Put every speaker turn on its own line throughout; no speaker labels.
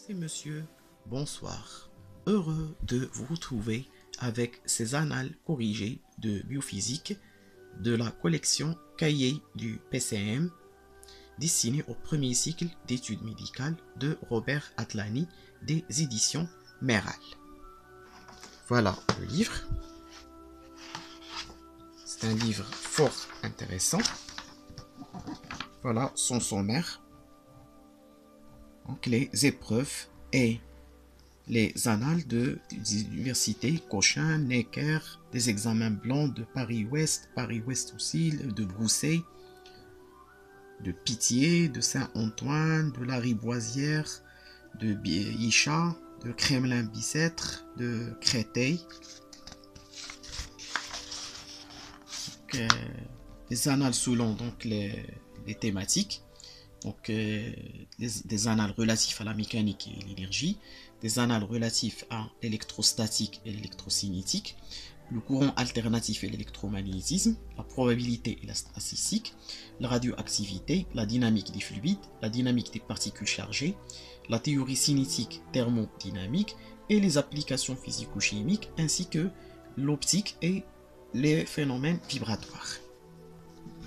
C'est monsieur, bonsoir. Heureux de vous retrouver avec ces annales corrigées de biophysique de la collection Cahiers du PCM destinée au premier cycle d'études médicales de Robert Atlani des éditions Meral. Voilà le livre. C'est un livre fort intéressant. Voilà son sommaire. Donc les épreuves et les annales de, des universités Cochin, Necker, des examens blancs de Paris-Ouest, Paris-Ouest aussi, de Brousset, de Pitié, de Saint-Antoine, de la Riboisière, de Isha, de Kremlin-Bicêtre, de Créteil. Euh, les annales selon donc les thématiques. Donc, euh, des, des, annales relatifs à la mécanique et l'énergie, des annales relatifs à l'électrostatique et l'électrocinétique, le courant alternatif et l'électromagnétisme, la probabilité et la statistique, la radioactivité, la dynamique des fluides, la dynamique des particules chargées, la théorie cinétique thermodynamique et les applications physico-chimiques, ainsi que l'optique et les phénomènes vibratoires.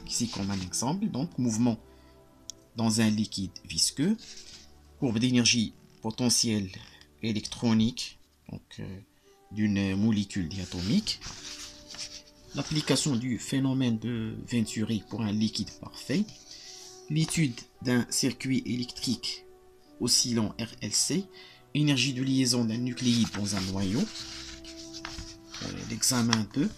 Ici comme un exemple, donc mouvement dans un liquide visqueux, courbe d'énergie potentielle électronique donc euh, d'une molécule diatomique, l'application du phénomène de Venturi pour un liquide parfait, l'étude d'un circuit électrique oscillant RLC, énergie de liaison d'un nucléide dans un noyau, euh, l'examen 2,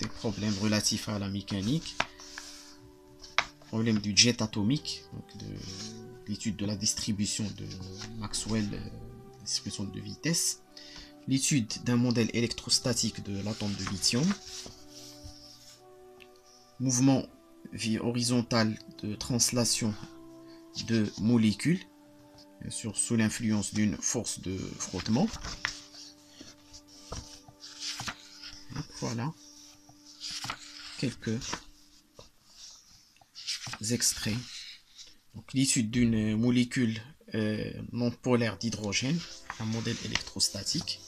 des problèmes relatifs à la mécanique, problème du jet atomique, de l'étude de la distribution de Maxwell, euh, distribution de vitesse, l'étude d'un modèle électrostatique de l'atome de lithium, mouvement horizontal de translation de molécules, bien sûr sous l'influence d'une force de frottement. Voilà quelques extraits. L'étude d'une molécule euh, non polaire d'hydrogène, un modèle électrostatique.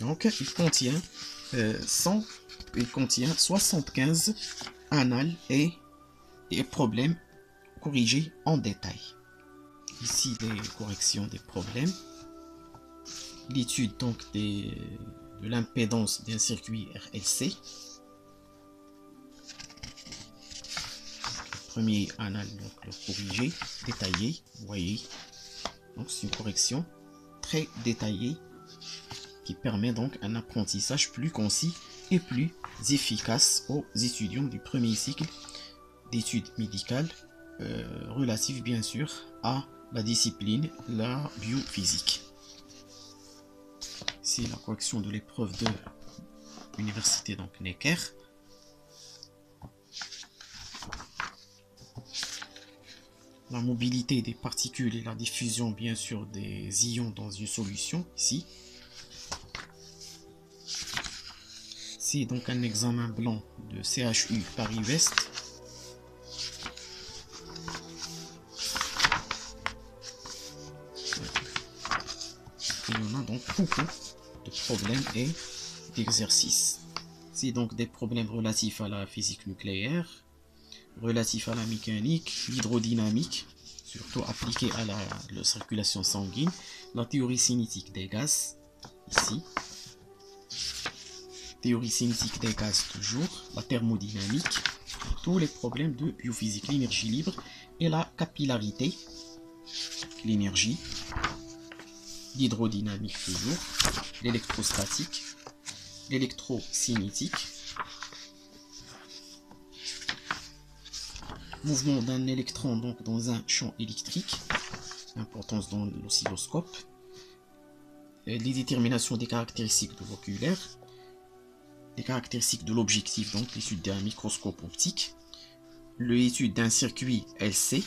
Donc, il contient, euh, 100, il contient 75 annales et, et problèmes corrigés en détail. Ici, les corrections des problèmes. L'étude donc des, de l'impédance d'un circuit RLC. Premier anal, donc le corrigé, détaillé, vous voyez. Donc c'est une correction très détaillée qui permet donc un apprentissage plus concis et plus efficace aux étudiants du premier cycle d'études médicales euh, relatives bien sûr à la discipline, la biophysique. La correction de l'épreuve de l'université donc Necker. La mobilité des particules et la diffusion bien sûr des ions dans une solution ici. C'est donc un examen blanc de CHU Paris-Ouest. Problèmes et d'exercices. C'est donc des problèmes relatifs à la physique nucléaire, relatifs à la mécanique, l'hydrodynamique, surtout appliqués à la, la, circulation sanguine, la théorie cinétique des gaz, ici, théorie cinétique des gaz toujours, la thermodynamique, tous les problèmes de biophysique, l'énergie libre et la capillarité, l'énergie, l'hydrodynamique toujours, l'électrostatique, l'électrocinétique, mouvement d'un électron donc dans un champ électrique, importance dans l'oscilloscope, les déterminations des caractéristiques de l'oculaire, les caractéristiques de l'objectif, donc l'étude d'un microscope optique, l'étude d'un circuit LC,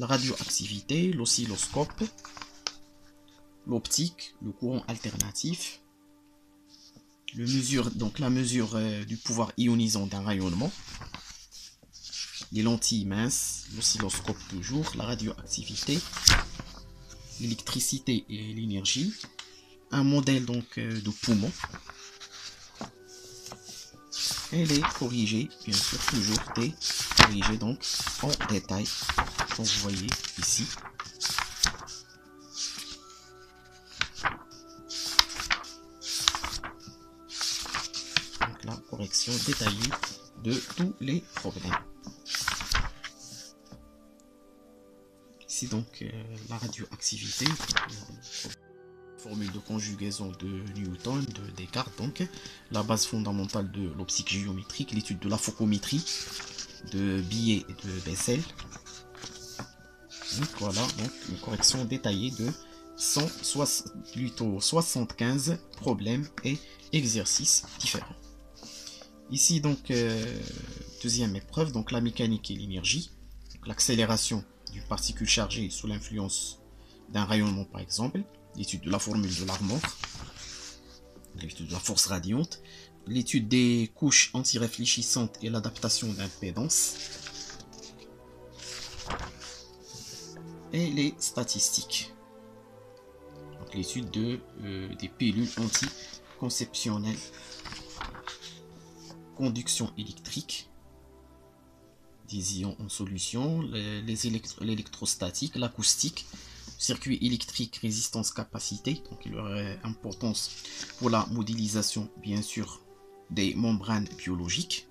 la radioactivité, l'oscilloscope, l'optique, le courant alternatif, le mesure, donc la mesure euh, du pouvoir ionisant d'un rayonnement, les lentilles minces, l'oscilloscope toujours, la radioactivité, l'électricité et l'énergie, un modèle donc euh, de poumon, et les corriger, bien sûr, toujours des corriger donc en détail, vous voyez ici. La correction détaillée de tous les problèmes. Ici donc euh, la radioactivité formule de conjugaison de Newton, de Descartes, donc la base fondamentale de l'optique géométrique, l'étude de la focométrie, de Billet et de Bessel. Voilà, donc une correction détaillée de 175 problèmes et exercices différents. Ici donc euh, deuxième épreuve, donc la mécanique et l'énergie, l'accélération d'une particule chargée sous l'influence d'un rayonnement par exemple, l'étude de la formule de l'armoire, l'étude de la force radiante, l'étude des couches anti-réfléchissantes et l'adaptation d'impédance, et les statistiques. L'étude de, euh, des pilules anticonceptionnelles, conduction électrique, des ions en solution, l'électrostatique, l'acoustique, circuit électrique, résistance, capacité. Donc il aurait importance pour la modélisation, bien sûr, des membranes biologiques.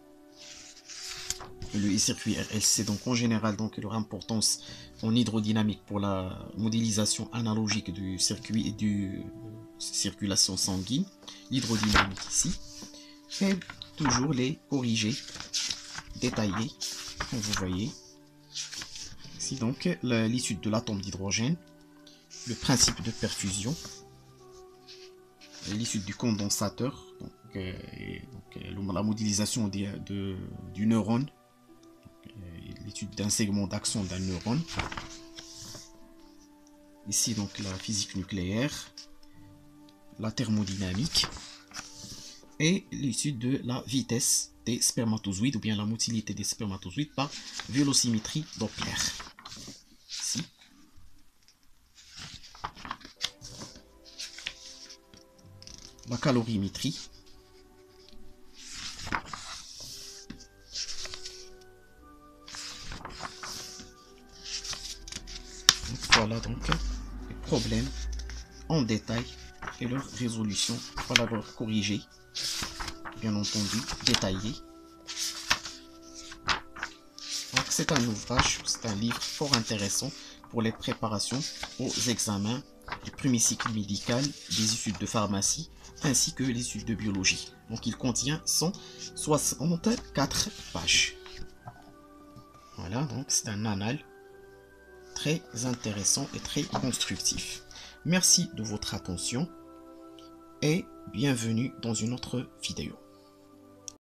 Le circuit RLC, donc en général, donc il aura importance en hydrodynamique pour la modélisation analogique du circuit et du circulation sanguine. L'hydrodynamique ici. Et toujours les corriger, détailler, comme vous voyez. Ici donc l'issue de l'atome d'hydrogène le principe de perfusion, l'issue du condensateur, donc, euh, euh, la modélisation de, du neurone, euh, l'étude d'un segment d'action d'un neurone. Ici donc la physique nucléaire, la thermodynamique et l'étude de la vitesse des spermatozoïdes ou bien la motilité des spermatozoïdes par vélocimétrie Doppler. la calorimétrie. Les problèmes en détail et leur résolution. Voilà leur corriger, bien entendu, détaillé. Donc c'est un ouvrage, c'est un livre fort intéressant pour les préparations aux examens du premier cycle médical, des études de pharmacie, ainsi que les études de biologie. Donc il contient 164 pages. Voilà, donc c'est un anal très intéressant et très constructif. Merci de votre attention et bienvenue dans une autre vidéo.